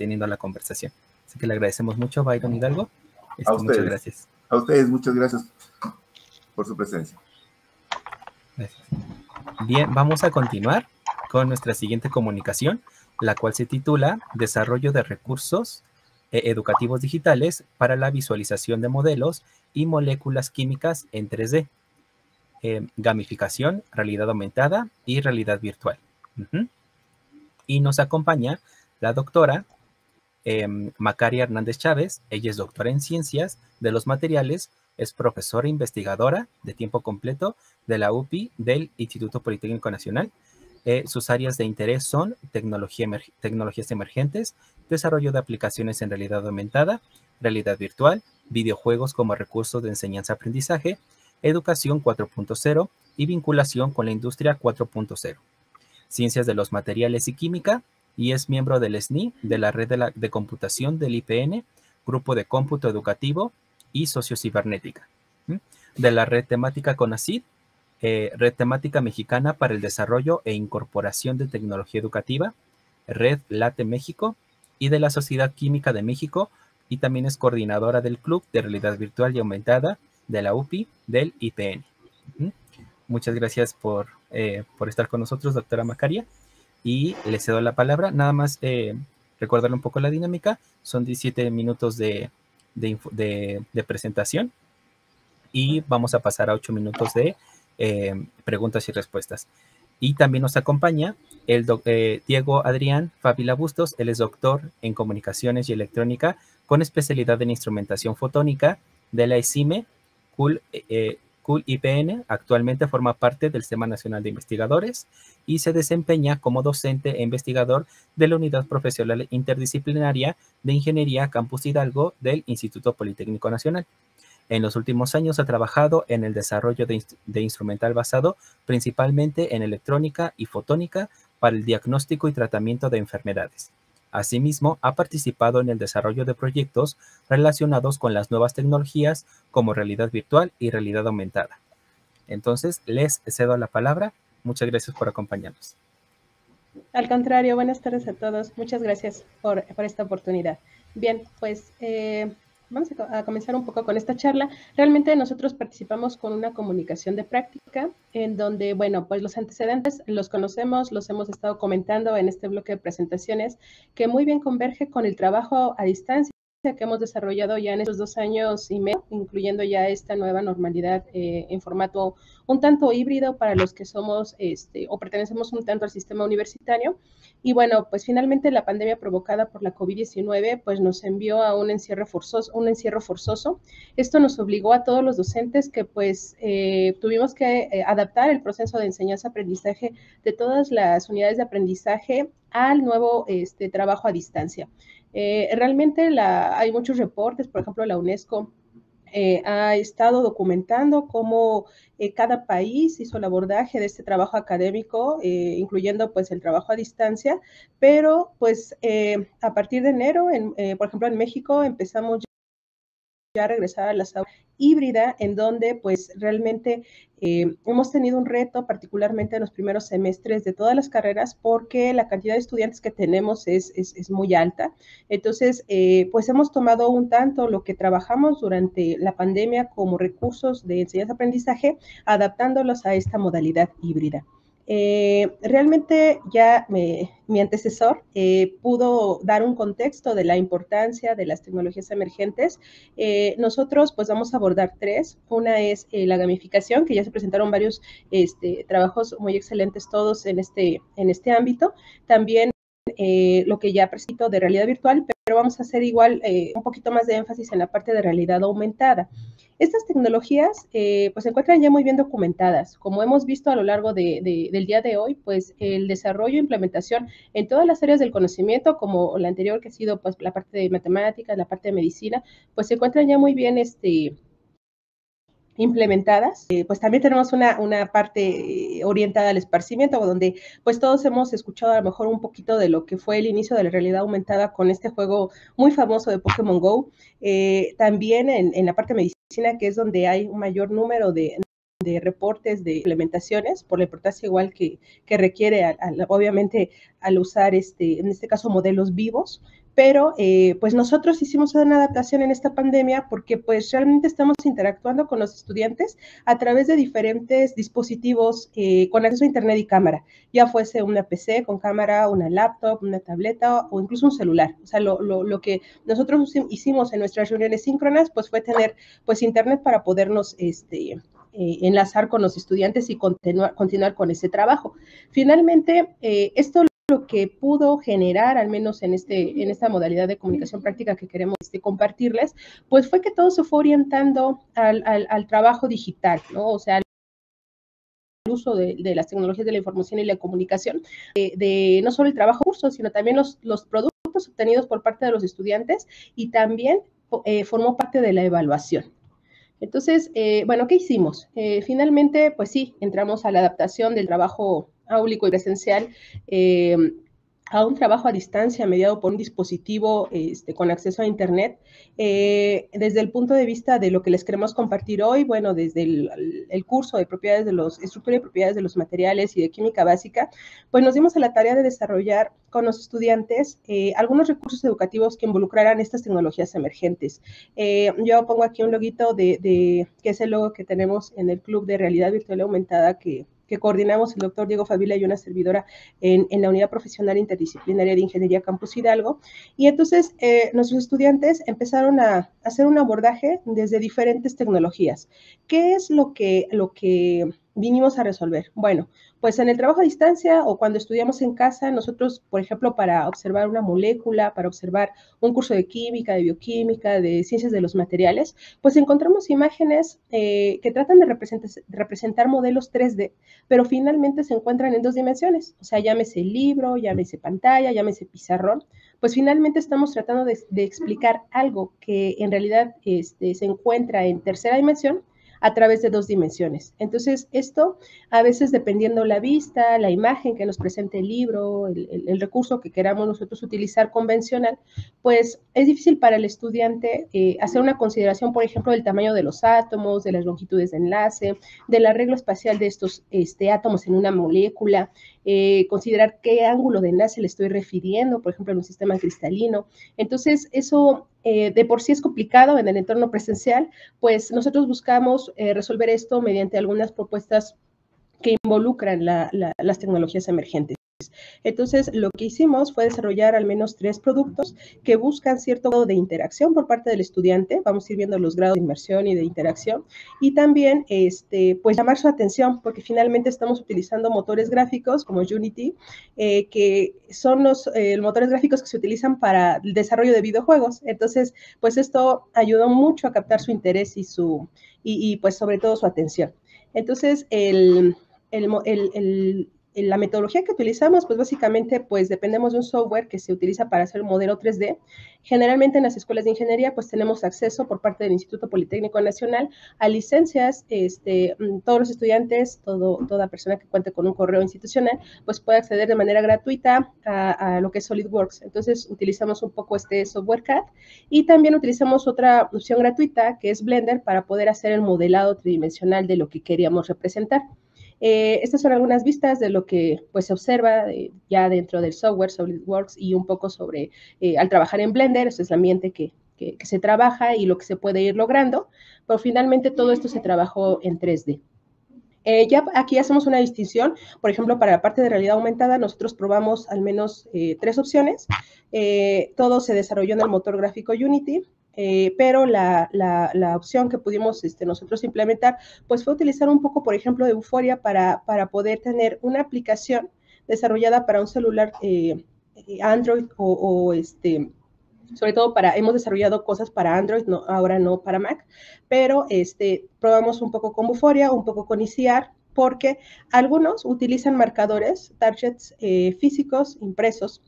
teniendo la conversación. Así que le agradecemos mucho, Byron Hidalgo. Este, a ustedes, muchas gracias. A ustedes, muchas gracias por su presencia. Gracias. Bien, vamos a continuar con nuestra siguiente comunicación, la cual se titula Desarrollo de recursos eh, educativos digitales para la visualización de modelos y moléculas químicas en 3D, eh, gamificación, realidad aumentada y realidad virtual. Y nos acompaña la doctora eh, Macaria Hernández Chávez. Ella es doctora en ciencias de los materiales, es profesora investigadora de tiempo completo de la UPI del Instituto Politécnico Nacional. Eh, sus áreas de interés son tecnología tecnologías emergentes, desarrollo de aplicaciones en realidad aumentada, realidad virtual, videojuegos como recursos de enseñanza-aprendizaje, educación 4.0 y vinculación con la industria 4.0. Ciencias de los materiales y química, y es miembro del SNI, de la red de, computación del IPN, grupo de cómputo educativo y sociocibernética, de la red temática CONACID, eh, red temática mexicana para el desarrollo e incorporación de tecnología educativa, red LATE México y de la Sociedad Química de México, y también es coordinadora del Club de Realidad Virtual y Aumentada de la UPI del IPN. Muchas gracias por, eh, por estar con nosotros, doctora Macaria y le cedo la palabra. Nada más eh, recordarle un poco la dinámica. Son 17 minutos de, presentación y vamos a pasar a 8 minutos de eh, preguntas y respuestas. Y también nos acompaña el eh, Diego Adrián Fabila Bustos. Él es doctor en comunicaciones y electrónica con especialidad en instrumentación fotónica de la ESIME, CUL, CUL IPN. Actualmente forma parte del Sistema Nacional de Investigadores y se desempeña como docente e investigador de la Unidad Profesional Interdisciplinaria de Ingeniería Campus Hidalgo del Instituto Politécnico Nacional. En los últimos años ha trabajado en el desarrollo de, instrumental basado principalmente en electrónica y fotónica para el diagnóstico y tratamiento de enfermedades. Asimismo, ha participado en el desarrollo de proyectos relacionados con las nuevas tecnologías como realidad virtual y realidad aumentada. Entonces, les cedo la palabra Muchas gracias por acompañarnos. Al contrario, buenas tardes a todos. Muchas gracias por, esta oportunidad. Bien, pues eh, vamos a, comenzar un poco con esta charla. Realmente nosotros participamos con una comunicación de práctica en donde, bueno, pues los antecedentes los conocemos, los hemos estado comentando en este bloque de presentaciones, que muy bien converge con el trabajo a distancia que hemos desarrollado ya en estos dos años y medio, incluyendo ya esta nueva normalidad eh, en formato un tanto híbrido para los que somos este, o pertenecemos un tanto al sistema universitario. Y bueno, pues finalmente la pandemia provocada por la COVID-19 pues nos envió a un encierro forzoso, un encierro forzoso. Esto nos obligó a todos los docentes que pues eh, tuvimos que eh, adaptar el proceso de enseñanza-aprendizaje de todas las unidades de aprendizaje al nuevo este, trabajo a distancia. Eh, realmente la, hay muchos reportes, por ejemplo, la UNESCO eh, ha estado documentando cómo eh, cada país hizo el abordaje de este trabajo académico, incluyendo pues el trabajo a distancia, pero pues a partir de enero, por ejemplo, en México empezamos ya regresar a las aulas híbrida, en donde pues realmente eh, hemos tenido un reto, particularmente en los primeros semestres de todas las carreras, porque la cantidad de estudiantes que tenemos es, es, muy alta. Entonces, eh, pues hemos tomado un tanto lo que trabajamos durante la pandemia como recursos de enseñanza-aprendizaje, adaptándolos a esta modalidad híbrida. Eh, realmente ya mi antecesor eh, pudo dar un contexto de la importancia de las tecnologías emergentes. Eh, nosotros pues vamos a abordar tres. Una es la gamificación, que ya se presentaron varios este, trabajos muy excelentes todos en este, en este ámbito. También lo que ya presento de realidad virtual, pero vamos a hacer igual un poquito más de énfasis en la parte de realidad aumentada. Estas tecnologías eh, pues se encuentran ya muy bien documentadas. Como hemos visto a lo largo del día de hoy, pues el desarrollo e implementación en todas las áreas del conocimiento, como la anterior que ha sido pues la parte de matemáticas, la parte de medicina, pues se encuentran ya muy bien este, implementadas. Eh, pues también tenemos una, una, parte eh, orientada al esparcimiento, donde pues todos hemos escuchado a lo mejor un poquito de lo que fue el inicio de la realidad aumentada con este juego muy famoso de Pokémon Go. también en, la parte de medicina que es donde hay un mayor número de, reportes de implementaciones, por la importancia igual que, requiere, obviamente, al usar, este, en este caso, modelos vivos, pero eh, pues nosotros hicimos una adaptación en esta pandemia porque pues realmente estamos interactuando con los estudiantes a través de diferentes dispositivos eh, con acceso a internet y cámara, ya fuese una PC con cámara, una laptop, una tableta o incluso un celular. O sea, lo, lo, que nosotros hicimos en nuestras reuniones síncronas pues fue tener pues internet para podernos este, eh, enlazar con los estudiantes y continuar, continuar con ese trabajo. Finalmente, esto lo que pudo generar, al menos en, este, en esta modalidad de comunicación práctica que queremos este, compartirles, pues fue que todo se fue orientando al, al, trabajo digital, ¿no? O sea, el uso de, de, las tecnologías de la información y la comunicación, de, no solo el trabajo curso, sino también los, los, productos obtenidos por parte de los estudiantes y también eh, formó parte de la evaluación. Entonces, eh, bueno, ¿qué hicimos? Eh, finalmente, pues sí, entramos a la adaptación del trabajo áulico y presencial eh, a un trabajo a distancia mediado por un dispositivo este, con acceso a Internet. Eh, desde el punto de vista de lo que les queremos compartir hoy, bueno, desde el, curso de propiedades de los, estructura y propiedades de los materiales y de química básica, pues nos dimos a la tarea de desarrollar con los estudiantes eh, algunos recursos educativos que involucraran estas tecnologías emergentes. yo pongo aquí un loguito de, de, que es el logo que tenemos en el Club de Realidad Virtual Aumentada que que coordinamos el doctor Diego Favila y una servidora en, la unidad profesional interdisciplinaria de Ingeniería Campus Hidalgo. Y entonces eh, nuestros estudiantes empezaron a hacer un abordaje desde diferentes tecnologías. ¿Qué es lo que, lo que vinimos a resolver? Bueno, pues en el trabajo a distancia o cuando estudiamos en casa, nosotros, por ejemplo, para observar una molécula, para observar un curso de química, de bioquímica, de ciencias de los materiales, pues encontramos imágenes eh, que tratan de representar, modelos 3D, pero finalmente se encuentran en dos dimensiones. O sea, llámese libro, llámese pantalla, llámese pizarrón, pues finalmente estamos tratando de, explicar algo que en realidad este, se encuentra en tercera dimensión, a través de dos dimensiones. Entonces, esto a veces dependiendo la vista, la imagen que nos presente el libro, el, recurso que queramos nosotros utilizar convencional, pues es difícil para el estudiante eh, hacer una consideración, por ejemplo, del tamaño de los átomos, de las longitudes de enlace, del arreglo espacial de estos este, átomos en una molécula, eh, considerar qué ángulo de enlace le estoy refiriendo, por ejemplo, en un sistema cristalino. Entonces, eso eh, de por sí es complicado en el entorno presencial, pues nosotros buscamos eh, resolver esto mediante algunas propuestas que involucran las tecnologías emergentes. Entonces, lo que hicimos fue desarrollar al menos tres productos que buscan cierto grado de interacción por parte del estudiante. Vamos a ir viendo los grados de inmersión y de interacción. Y también, este, pues, llamar su atención, porque finalmente estamos utilizando motores gráficos como Unity, eh, que son los eh, motores gráficos que se utilizan para el desarrollo de videojuegos. Entonces, pues, esto ayudó mucho a captar su interés y su, y, pues, sobre todo su atención. Entonces, el, el, el la metodología que utilizamos, pues básicamente, pues dependemos de un software que se utiliza para hacer un modelo 3D. Generalmente en las escuelas de ingeniería, pues tenemos acceso por parte del Instituto Politécnico Nacional a licencias. Este, mm, todos los estudiantes, todo, toda persona que cuente con un correo institucional, pues puede acceder de manera gratuita a, lo que es SolidWorks. Entonces, utilizamos un poco este software CAD y también utilizamos otra opción gratuita que es Blender para poder hacer el modelado tridimensional de lo que queríamos representar. Eh, estas son algunas vistas de lo que pues, se observa eh, ya dentro del software SolidWorks y un poco sobre, eh, al trabajar en Blender, eso es el ambiente que, que, se trabaja y lo que se puede ir logrando, pero finalmente todo esto se trabajó en 3D. ya aquí hacemos una distinción, por ejemplo, para la parte de realidad aumentada, nosotros probamos al menos tres opciones. todo se desarrolló en el motor gráfico Unity, eh, pero la, opción que pudimos este, nosotros implementar, pues fue utilizar un poco, por ejemplo, de Euforia para, para poder tener una aplicación desarrollada para un celular eh, Android o, este, sobre todo para, hemos desarrollado cosas para Android, no, ahora no para Mac, pero este, probamos un poco con Euforia, un poco con ICR, porque algunos utilizan marcadores, targets eh, físicos impresos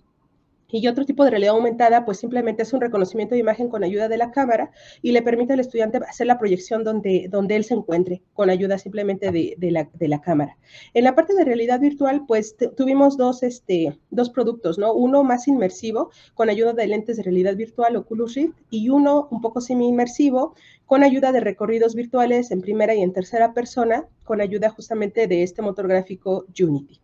y otro tipo de realidad aumentada, pues simplemente es un reconocimiento de imagen con ayuda de la cámara y le permite al estudiante hacer la proyección donde, donde él se encuentre, con ayuda simplemente de, la, cámara. En la parte de realidad virtual, pues tuvimos dos, este, dos productos, ¿no? Uno más inmersivo, con ayuda de lentes de realidad virtual, Oculus Rift, y uno un poco semi-inmersivo, con ayuda de recorridos virtuales en primera y en tercera persona, con ayuda justamente de este motor gráfico Unity.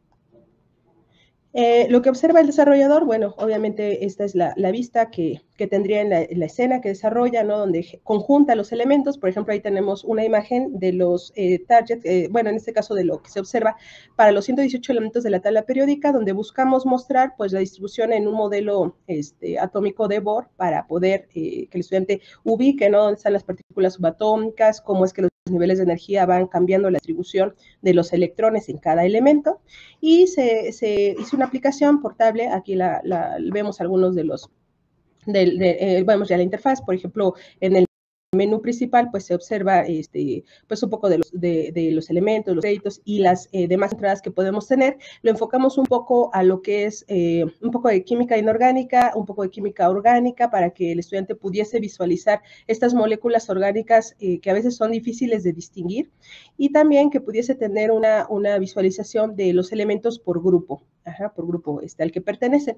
Eh, lo que observa el desarrollador, bueno, obviamente esta es la, vista que, tendría en la, escena que desarrolla, ¿no? Donde conjunta los elementos, por ejemplo, ahí tenemos una imagen de los eh, targets, eh, bueno, en este caso de lo que se observa para los 118 elementos de la tabla periódica, donde buscamos mostrar, pues, la distribución en un modelo este, atómico de Bohr para poder que el estudiante ubique, ¿no? Dónde están las partículas subatómicas, cómo es que los niveles de energía van cambiando la distribución de los electrones en cada elemento. Y se, hizo una aplicación portable, aquí la, vemos algunos de los, de, eh, vemos ya la interfaz, por ejemplo, en el menú principal, pues se observa este, pues un poco de los, de, los elementos, los créditos y las eh, demás entradas que podemos tener. Lo enfocamos un poco a lo que es eh, un poco de química inorgánica, un poco de química orgánica, para que el estudiante pudiese visualizar estas moléculas orgánicas eh, que a veces son difíciles de distinguir y también que pudiese tener una, una visualización de los elementos por grupo, por grupo este, al que pertenecen.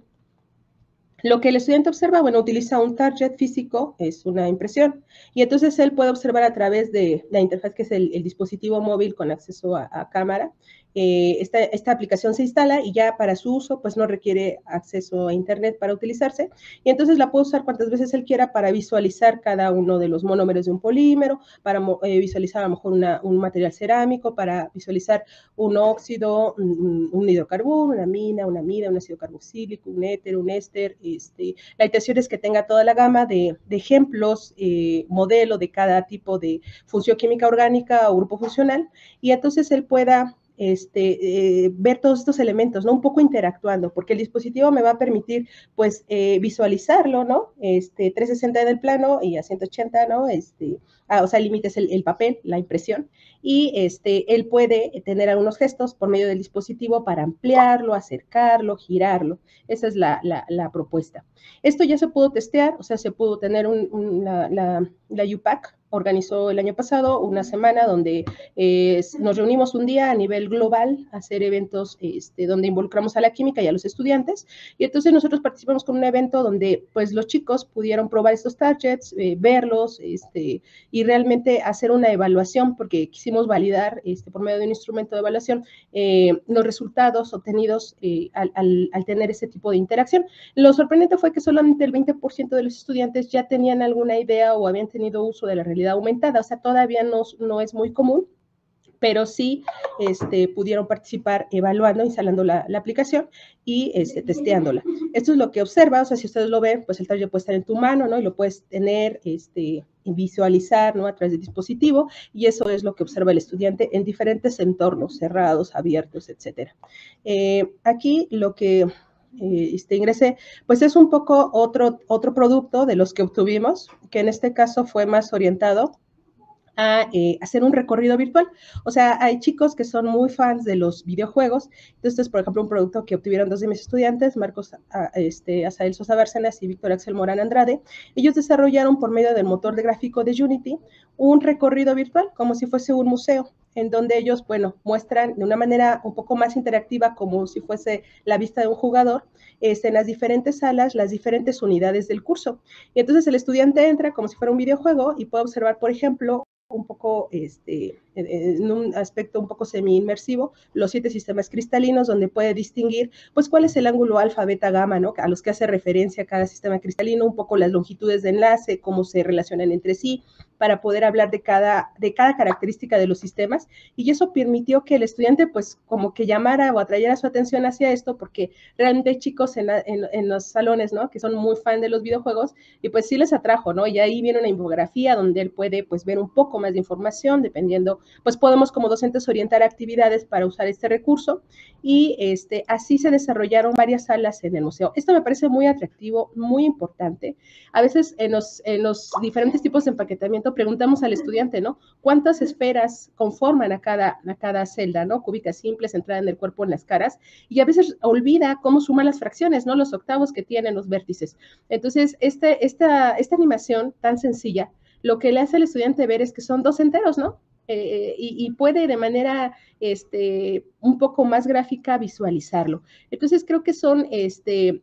Lo que el estudiante observa, bueno, utiliza un target físico, es una impresión, y entonces él puede observar a través de la interfaz que es el, dispositivo móvil con acceso a cámara, eh, esta, aplicación se instala y ya para su uso, pues no requiere acceso a Internet para utilizarse. Y entonces la puedo usar cuantas veces él quiera para visualizar cada uno de los monómeros de un polímero, para eh, visualizar a lo mejor un material cerámico, para visualizar un óxido, un, hidrocarburo, una mina, una amida, un ácido carboxílico, un éter, un éster. Este, la intención es que tenga toda la gama de, ejemplos, eh, modelo de cada tipo de función química orgánica o grupo funcional, y entonces él pueda este, eh, ver todos estos elementos, ¿no? Un poco interactuando, porque el dispositivo me va a permitir, pues, eh, visualizarlo, ¿no? Este, 360 en el plano y a 180, ¿no? Este, ah, o sea, el límite es el, papel, la impresión, y este, él puede tener algunos gestos por medio del dispositivo para ampliarlo, acercarlo, girarlo. Esa es la, propuesta. Esto ya se pudo testear, o sea, se pudo tener un, la, la, la UPAC, organizó el año pasado una semana donde eh, nos reunimos un día a nivel global a hacer eventos este, donde involucramos a la química y a los estudiantes. Y entonces nosotros participamos con un evento donde pues los chicos pudieron probar estos targets, eh, verlos este, y realmente hacer una evaluación porque quisimos validar este, por medio de un instrumento de evaluación eh, los resultados obtenidos al, al, tener ese tipo de interacción. Lo sorprendente fue que solamente el 20% de los estudiantes ya tenían alguna idea o habían tenido uso de la realidad aumentada, o sea, todavía no, no es muy común, pero sí este, pudieron participar evaluando, instalando la, aplicación y este, testeándola. Esto es lo que observa, o sea, si ustedes lo ven, pues el taller puede estar en tu mano, ¿no? Y lo puedes tener, este, visualizar, ¿no? A través del dispositivo, y eso es lo que observa el estudiante en diferentes entornos, cerrados, abiertos, etcétera. Eh, aquí lo que este, ingresé, pues es un poco otro, otro producto de los que obtuvimos, que en este caso fue más orientado a eh, hacer un recorrido virtual. O sea, hay chicos que son muy fans de los videojuegos. Entonces, por ejemplo, un producto que obtuvieron dos de mis estudiantes, Marcos este, Asael Sosa Bárcenas y Víctor Axel Morán Andrade. Ellos desarrollaron por medio del motor de gráfico de Unity un recorrido virtual, como si fuese un museo en donde ellos, bueno, muestran de una manera un poco más interactiva, como si fuese la vista de un jugador, este, en las diferentes salas, las diferentes unidades del curso. Y entonces el estudiante entra como si fuera un videojuego y puede observar, por ejemplo, un poco, este, en un aspecto un poco semi-inmersivo, los siete sistemas cristalinos, donde puede distinguir, pues, cuál es el ángulo alfa, beta, gamma, ¿no? A los que hace referencia cada sistema cristalino, un poco las longitudes de enlace, cómo se relacionan entre sí, para poder hablar de cada, de cada característica de los sistemas. Y eso permitió que el estudiante, pues, como que llamara o atrayera su atención hacia esto, porque realmente hay chicos en, en, los salones, ¿no? Que son muy fan de los videojuegos y pues sí les atrajo, ¿no? Y ahí viene una infografía donde él puede, pues, ver un poco más de información, dependiendo, pues, podemos como docentes orientar actividades para usar este recurso y este, así se desarrollaron varias salas en el museo. Esto me parece muy atractivo, muy importante. A veces en los, en los diferentes tipos de empaquetamiento preguntamos al estudiante, ¿no? ¿Cuántas esferas conforman a cada, cada celda, ¿no? Cúbicas simples, entrada en el cuerpo, en las caras, y a veces olvida cómo suman las fracciones, ¿no? Los octavos que tienen los vértices. Entonces, este, esta, esta animación tan sencilla, lo que le hace al estudiante ver es que son dos enteros, ¿no? Eh, y, y, puede de manera este, un poco más gráfica visualizarlo. Entonces, creo que son este,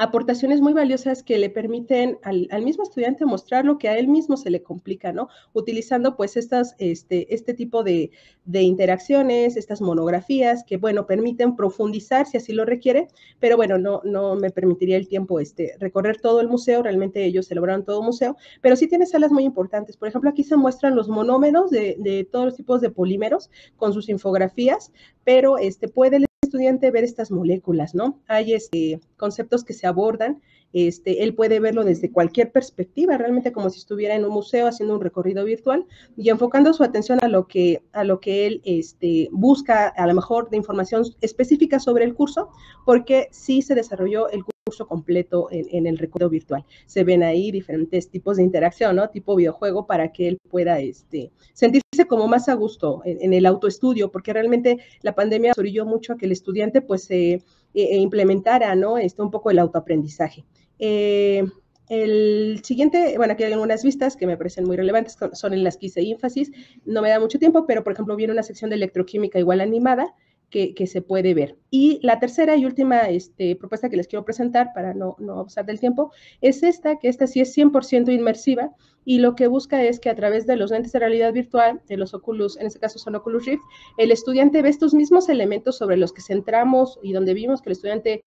aportaciones muy valiosas que le permiten al, mismo estudiante mostrar lo que a él mismo se le complica, ¿no? Utilizando pues estas, este, este tipo de, interacciones, estas monografías que, bueno, permiten profundizar si así lo requiere, pero bueno, no, no me permitiría el tiempo este, recorrer todo el museo, realmente ellos elaboraron todo el museo, pero sí tiene salas muy importantes. Por ejemplo, aquí se muestran los monómeros de, de todos los tipos de polímeros con sus infografías, pero este, puede estudiante ver estas moléculas, ¿no? Hay este, conceptos que se abordan, este, él puede verlo desde cualquier perspectiva, realmente como si estuviera en un museo haciendo un recorrido virtual y enfocando su atención a lo que, a lo que él este, busca, a lo mejor de información específica sobre el curso, porque sí se desarrolló el curso curso completo en, el recorrido virtual. Se ven ahí diferentes tipos de interacción, ¿no? Tipo videojuego para que él pueda este, sentirse como más a gusto en, el autoestudio, porque realmente la pandemia orilló mucho a que el estudiante pues se eh, eh, implementara, ¿no? Este, un poco el autoaprendizaje. Eh, el siguiente, bueno, aquí hay algunas vistas que me parecen muy relevantes, son en las que hice énfasis. No me da mucho tiempo, pero por ejemplo viene una sección de electroquímica igual animada, que, se puede ver. Y la tercera y última este, propuesta que les quiero presentar para no, no abusar del tiempo es esta, que esta sí es 100% inmersiva y lo que busca es que a través de los lentes de realidad virtual, de los Oculus, en este caso son Oculus Rift, el estudiante ve estos mismos elementos sobre los que centramos y donde vimos que el estudiante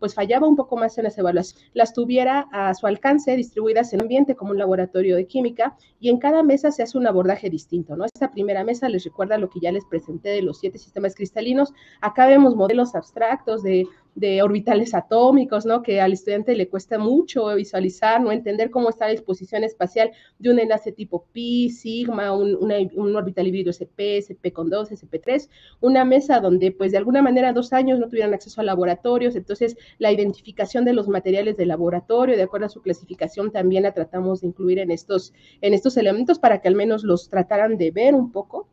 pues fallaba un poco más en las evaluaciones, las tuviera a su alcance distribuidas en ambiente como un laboratorio de química y en cada mesa se hace un abordaje distinto, ¿no? Esta primera mesa les recuerda lo que ya les presenté de los siete sistemas cristalinos. Acá vemos modelos abstractos de de orbitales atómicos, ¿no? Que al estudiante le cuesta mucho visualizar, ¿no? Entender cómo está la disposición espacial de un enlace tipo pi, sigma, un, un orbital híbrido SP, SP con 2, SP3, una mesa donde, pues, de alguna manera, dos años no tuvieron acceso a laboratorios, entonces la identificación de los materiales de laboratorio, de acuerdo a su clasificación, también la tratamos de incluir en estos, en estos elementos para que al menos los trataran de ver un poco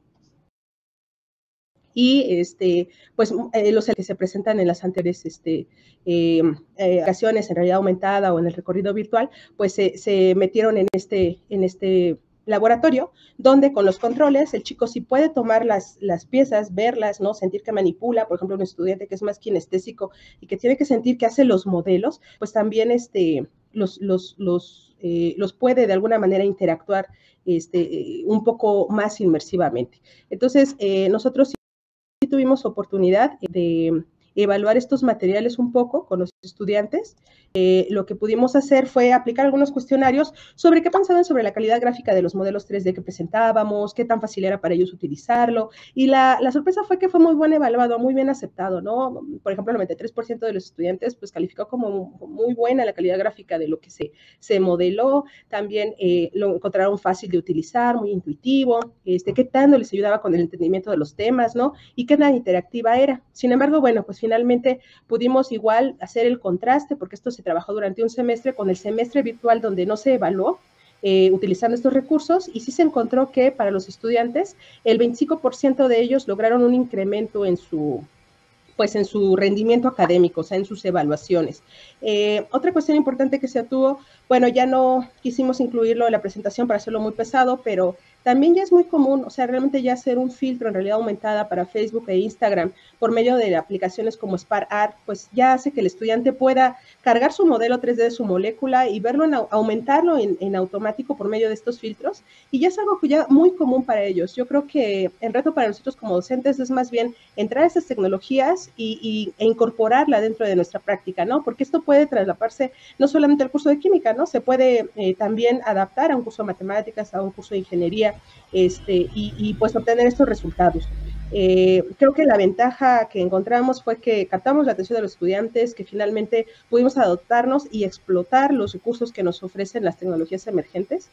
y este, pues eh, los que se presentan en las anteriores este, eh, eh, ocasiones en realidad aumentada o en el recorrido virtual, pues se, metieron en este, en este laboratorio, donde con los controles el chico sí puede tomar las, las piezas, verlas, ¿no? Sentir que manipula, por ejemplo, un estudiante que es más kinestésico y que tiene que sentir que hace los modelos, pues también este, los, los, los, los puede de alguna manera interactuar este, un poco más inmersivamente. Entonces, nosotros tuvimos oportunidad de evaluar estos materiales un poco con los estudiantes eh, lo que pudimos hacer fue aplicar algunos cuestionarios sobre qué pensaban sobre la calidad gráfica de los modelos 3D que presentábamos, qué tan fácil era para ellos utilizarlo. Y la, sorpresa fue que fue muy buen evaluado, muy bien aceptado, ¿no? Por ejemplo, el 93% de los estudiantes pues calificó como muy buena la calidad gráfica de lo que se, se modeló. También eh, lo encontraron fácil de utilizar, muy intuitivo, este, qué tanto les ayudaba con el entendimiento de los temas, ¿no? Y qué tan interactiva era. Sin embargo, bueno, pues finalmente pudimos igual hacer el contraste porque esto se trabajó durante un semestre con el semestre virtual donde no se evaluó eh, utilizando estos recursos y sí se encontró que para los estudiantes el 25% de ellos lograron un incremento en su pues en su rendimiento académico, o sea, en sus evaluaciones. Eh, otra cuestión importante que se tuvo, bueno, ya no quisimos incluirlo en la presentación para hacerlo muy pesado, pero también ya es muy común, o sea, realmente ya hacer un filtro en realidad aumentada para Facebook e Instagram por medio de aplicaciones como SparArt, pues ya hace que el estudiante pueda cargar su modelo 3D de su molécula y verlo, en, aumentarlo en, automático por medio de estos filtros. Y ya es algo ya muy común para ellos. Yo creo que el reto para nosotros como docentes es más bien entrar a estas tecnologías y, e incorporarla dentro de nuestra práctica, ¿no? Porque esto puede traslaparse no solamente al curso de química, ¿no? Se puede eh, también adaptar a un curso de matemáticas, a un curso de ingeniería, este, y, pues obtener estos resultados. Eh, creo que la ventaja que encontramos fue que captamos la atención de los estudiantes, que finalmente pudimos adoptarnos y explotar los recursos que nos ofrecen las tecnologías emergentes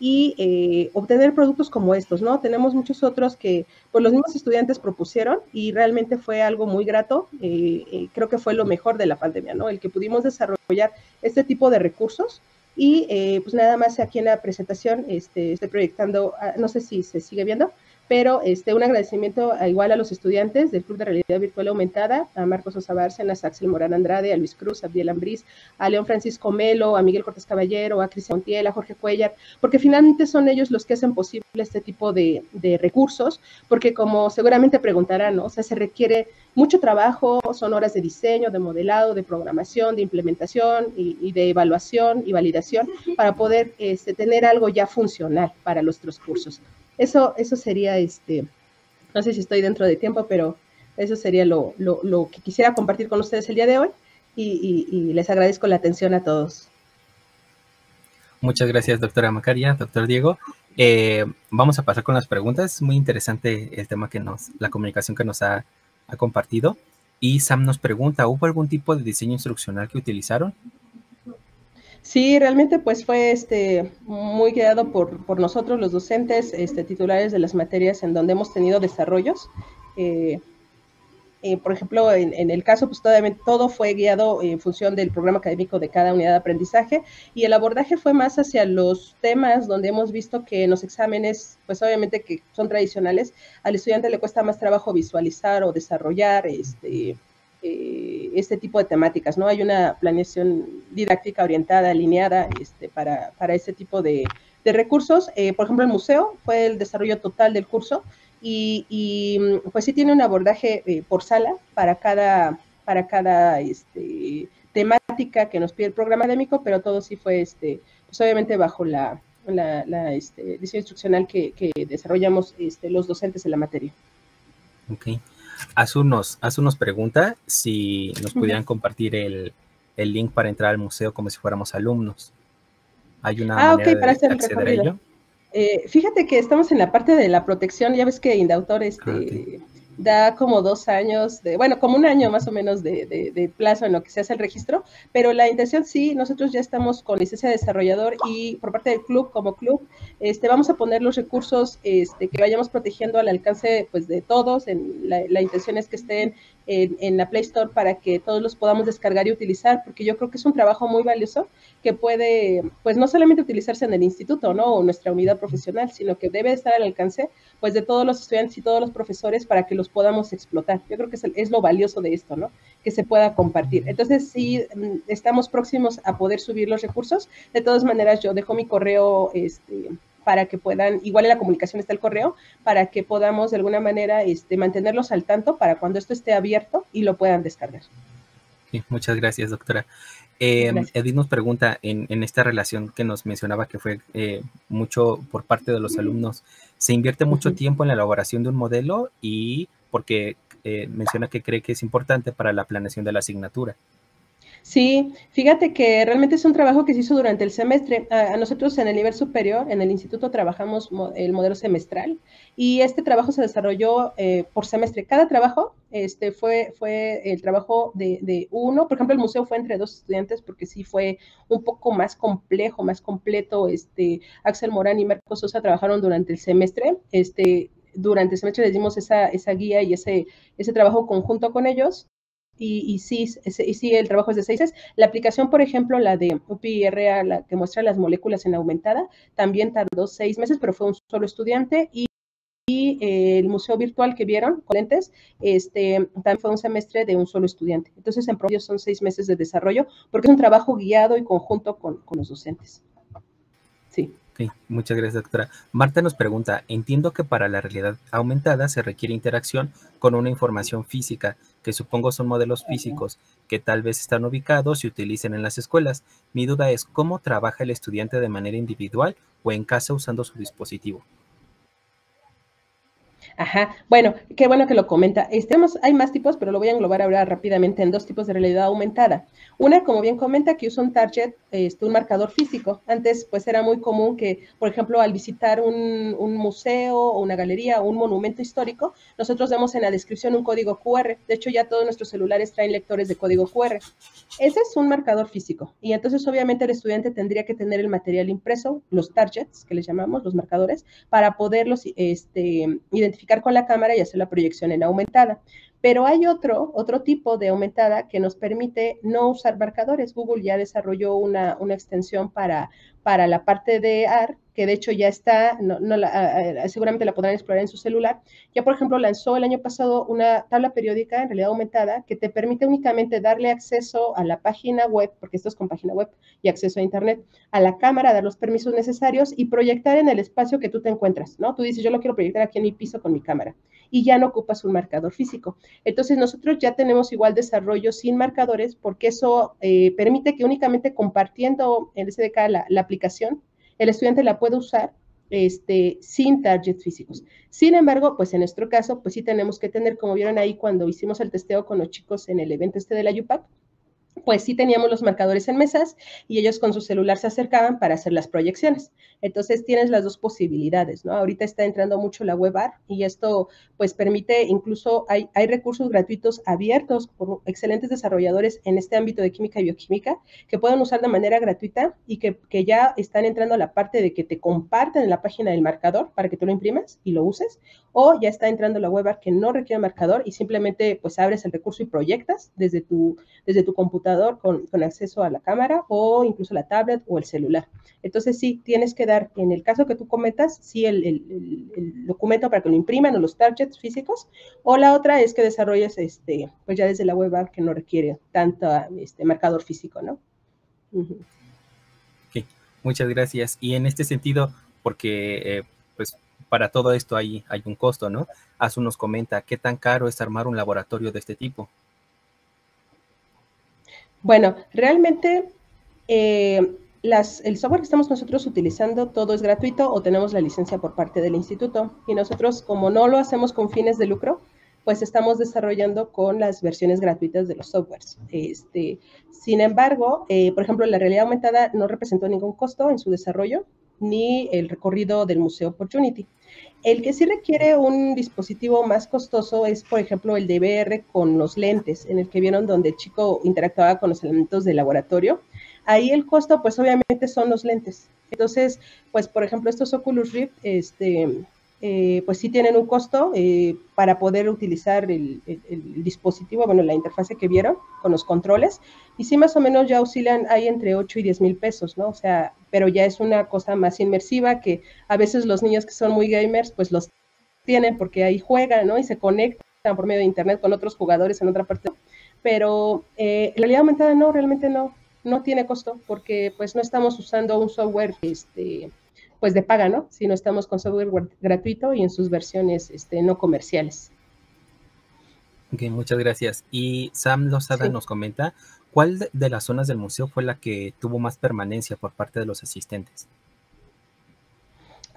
y eh, obtener productos como estos, ¿no? Tenemos muchos otros que pues los mismos estudiantes propusieron y realmente fue algo muy grato, eh, creo que fue lo mejor de la pandemia, ¿no? El que pudimos desarrollar este tipo de recursos y eh, pues nada más aquí en la presentación este, estoy proyectando, ah, no sé si se sigue viendo, pero este, un agradecimiento igual a los estudiantes del Club de Realidad Virtual Aumentada, a Marcos Sosa Bárcenas, a Axel Morán Andrade, a Luis Cruz, a Abdiel Ambriz, a León Francisco Melo, a Miguel Cortés Caballero, a Cristian Montiel, a Jorge Cuellar, porque finalmente son ellos los que hacen posible este tipo de, recursos, porque como seguramente preguntarán, o sea, se requiere mucho trabajo, son horas de diseño, de modelado, de programación, de implementación y, de evaluación y validación para poder este, tener algo ya funcional para nuestros cursos. Eso, eso sería, este, no sé si estoy dentro de tiempo, pero eso sería lo, que quisiera compartir con ustedes el día de hoy y, les agradezco la atención a todos. Muchas gracias, doctora Macaria, doctor Diego. Eh, vamos a pasar con las preguntas. Muy interesante el tema que nos, la comunicación que nos ha, ha compartido. Y Sam nos pregunta, ¿hubo algún tipo de diseño instruccional que utilizaron? Sí, realmente pues fue este, muy guiado por, nosotros los docentes este, titulares de las materias en donde hemos tenido desarrollos. Eh, eh, por ejemplo, en, el caso, pues todo fue guiado en función del programa académico de cada unidad de aprendizaje y el abordaje fue más hacia los temas donde hemos visto que en los exámenes, pues obviamente que son tradicionales, al estudiante le cuesta más trabajo visualizar o desarrollar este, eh, este tipo de temáticas, ¿no? Hay una planeación didáctica orientada, alineada este, para, para este tipo de, recursos. Eh, por ejemplo, el museo fue el desarrollo total del curso y, pues sí tiene un abordaje eh, por sala para cada, para cada este, temática que nos pide el programa académico, pero todo sí fue, este, pues obviamente bajo la, la, este, diseño instruccional que, que desarrollamos este, los docentes en la materia. Okay. Hace unos, pregunta si nos pudieran compartir el, link para entrar al museo como si fuéramos alumnos. ¿Hay una ah, manera para de acceder a ello? Eh, fíjate que estamos en la parte de la protección, ya ves que Indautor este, ah, da como dos años, de, bueno, como un año más o menos de, plazo en lo que se hace el registro, pero la intención sí, nosotros ya estamos con licencia de desarrollador y por parte del club como club, este, vamos a poner los recursos este, que vayamos protegiendo al alcance pues, de todos, la, la intención es que estén en, la Play Store para que todos los podamos descargar y utilizar, porque yo creo que es un trabajo muy valioso que puede, pues no solamente utilizarse en el instituto, ¿no? O nuestra unidad profesional, sino que debe estar al alcance, pues, de todos los estudiantes y todos los profesores para que los podamos explotar. Yo creo que es, lo valioso de esto, ¿no? Que se pueda compartir. Entonces, sí, mm, estamos próximos a poder subir los recursos. De todas maneras, yo dejo mi correo, este, para que puedan, igual en la comunicación está el correo, para que podamos de alguna manera este, mantenerlos al tanto para cuando esto esté abierto y lo puedan descargar. Sí, muchas gracias, doctora. Eh, Edith nos pregunta en, esta relación que nos mencionaba que fue eh, mucho por parte de los alumnos, ¿se invierte mucho tiempo en la elaboración de un modelo y porque eh, menciona que cree que es importante para la planeación de la asignatura? Sí, fíjate que realmente es un trabajo que se hizo durante el semestre. A, nosotros en el nivel superior, en el instituto, trabajamos el modelo semestral y este trabajo se desarrolló eh, por semestre. Cada trabajo este, fue, fue el trabajo de, uno. Por ejemplo, el museo fue entre dos estudiantes porque sí fue un poco más complejo, más completo. Este, Axel Morán y Marcos Sosa trabajaron durante el semestre. Este, durante el semestre les dimos esa, esa guía y ese, ese trabajo conjunto con ellos y, sí, y sí, el trabajo es de seis. La aplicación, por ejemplo, la de UPIRA, la que muestra las moléculas en aumentada, también tardó seis meses, pero fue un solo estudiante. Y, eh, el museo virtual que vieron, con lentes, este, también fue un semestre de un solo estudiante. Entonces, en promedio son seis meses de desarrollo, porque es un trabajo guiado y conjunto con, con los docentes. Sí muchas gracias, doctora. Marta nos pregunta, entiendo que para la realidad aumentada se requiere interacción con una información física, que supongo son modelos físicos que tal vez están ubicados y utilicen en las escuelas. Mi duda es, ¿cómo trabaja el estudiante de manera individual o en casa usando su dispositivo? Ajá, bueno, qué bueno que lo comenta. Hay más tipos, pero lo voy a englobar ahora rápidamente en dos tipos de realidad aumentada. Una, como bien comenta, que usa un target, este, un marcador físico. Antes, pues era muy común que, por ejemplo, al visitar un, un museo o una galería o un monumento histórico, nosotros vemos en la descripción un código QR. De hecho, ya todos nuestros celulares traen lectores de código QR. Ese es un marcador físico. Y entonces, obviamente, el estudiante tendría que tener el material impreso, los targets, que les llamamos, los marcadores, para poderlos este, identificar con la cámara y hacer la proyección en aumentada. Pero hay otro, otro tipo de aumentada que nos permite no usar marcadores. Google ya desarrolló una, extensión para, para la parte de AR que de hecho ya está, no, seguramente la podrán explorar en su celular, ya por ejemplo lanzó el año pasado una tabla periódica en realidad aumentada que te permite únicamente darle acceso a la página web, porque esto es con página web y acceso a Internet, a la cámara, dar los permisos necesarios y proyectar en el espacio que tú te encuentras, ¿no? Tú dices, yo lo quiero proyectar aquí en mi piso con mi cámara y ya no ocupas un marcador físico. Entonces nosotros ya tenemos igual desarrollo sin marcadores porque eso eh, permite que únicamente compartiendo el SDK la, la aplicación, el estudiante la puede usar este, sin targets físicos. Sin embargo, pues en nuestro caso, pues sí tenemos que tener, como vieron ahí cuando hicimos el testeo con los chicos en el evento este de la UPAC, pues sí teníamos los marcadores en mesas y ellos con su celular se acercaban para hacer las proyecciones. Entonces tienes las dos posibilidades, ¿no? Ahorita está entrando mucho la web art y esto pues permite, incluso hay, hay recursos gratuitos abiertos por excelentes desarrolladores en este ámbito de química y bioquímica que pueden usar de manera gratuita y que, que ya están entrando a la parte de que te comparten en la página del marcador para que tú lo imprimas y lo uses o ya está entrando la web art que no requiere marcador y simplemente pues abres el recurso y proyectas desde tu, desde tu computadora con, acceso a la cámara o incluso la tablet o el celular. Entonces sí, tienes que dar, en el caso que tú cometas, sí el, documento para que lo impriman o los targets físicos, o la otra es que desarrolles, este, pues ya desde la web que no requiere tanto este, marcador físico, ¿no? muchas gracias. Y en este sentido, porque eh, pues para todo esto hay, hay un costo, ¿no? Azu nos comenta, ¿qué tan caro es armar un laboratorio de este tipo? Bueno, realmente eh, el software que estamos nosotros utilizando todo es gratuito o tenemos la licencia por parte del instituto. Y nosotros como no lo hacemos con fines de lucro, pues estamos desarrollando con las versiones gratuitas de los softwares. Este, sin embargo, eh, por ejemplo, la realidad aumentada no representó ningún costo en su desarrollo ni el recorrido del Museo Opportunity. El que sí requiere un dispositivo más costoso es, por ejemplo, el de VR con los lentes, en el que vieron donde el chico interactuaba con los elementos del laboratorio. Ahí el costo, pues obviamente son los lentes. Entonces, pues por ejemplo, estos Oculus Rift, este, eh, pues sí tienen un costo eh, para poder utilizar el, dispositivo, bueno, la interfase que vieron con los controles, y sí más o menos ya oscilan ahí entre 8 y 10 mil pesos, ¿no? O sea, pero ya es una cosa más inmersiva que a veces los niños que son muy gamers, pues los tienen porque ahí juegan, ¿no? Y se conectan por medio de internet con otros jugadores en otra parte, pero eh, la realidad aumentada no, realmente no, no tiene costo porque pues no estamos usando un software, este, pues de paga, ¿no? Si no estamos con software gratuito y en sus versiones este, no comerciales. Ok, muchas gracias. Y Sam Lozada nos comenta, ¿cuál de las zonas del museo fue la que tuvo más permanencia por parte de los asistentes?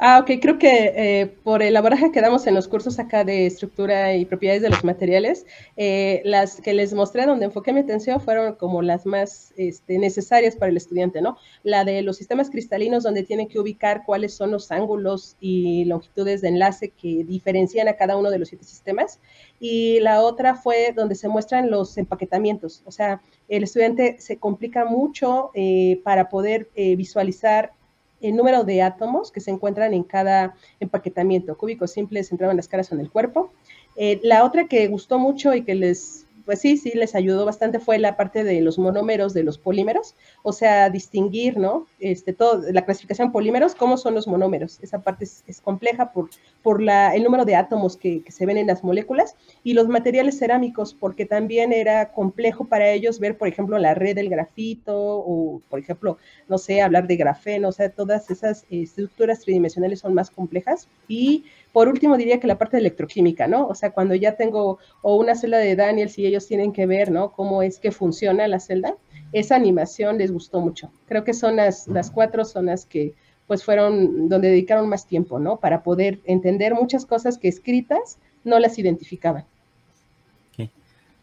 Ah, ok, creo que eh, por el abordaje que damos en los cursos acá de estructura y propiedades de los materiales, eh, las que les mostré donde enfoqué mi atención fueron como las más este, necesarias para el estudiante, ¿no? La de los sistemas cristalinos donde tienen que ubicar cuáles son los ángulos y longitudes de enlace que diferencian a cada uno de los siete sistemas. Y la otra fue donde se muestran los empaquetamientos, o sea, el estudiante se complica mucho eh, para poder visualizar el número de átomos que se encuentran en cada empaquetamiento. Cúbicos simples centrados en las caras en el cuerpo. Eh, la otra que gustó mucho y que les pues sí, sí, les ayudó bastante fue la parte de los monómeros de los polímeros, o sea, distinguir, ¿no? Este, todo, la clasificación polímeros, cómo son los monómeros. Esa parte es, compleja por, por la, el número de átomos que, se ven en las moléculas y los materiales cerámicos, porque también era complejo para ellos ver, por ejemplo, la red del grafito o, por ejemplo, no sé, hablar de grafeno, o sea, todas esas estructuras tridimensionales son más complejas y por último, diría que la parte de electroquímica, ¿no? O sea, cuando ya tengo o una celda de Daniel, si ellos tienen que ver, ¿no? Cómo es que funciona la celda, esa animación les gustó mucho. Creo que son las, las cuatro zonas que pues fueron donde dedicaron más tiempo, ¿no? Para poder entender muchas cosas que escritas no las identificaban.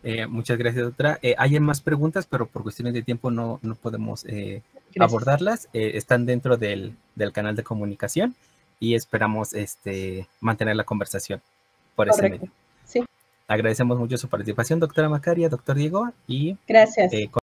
Eh, muchas gracias, doctora. Eh, hay más preguntas, pero por cuestiones de tiempo no, no podemos eh, abordarlas. están dentro del, del, canal de comunicación y esperamos este, mantener la conversación por ese medio. Sí. Agradecemos mucho su participación, doctora Macaria, doctor Diego, y gracias. Eh,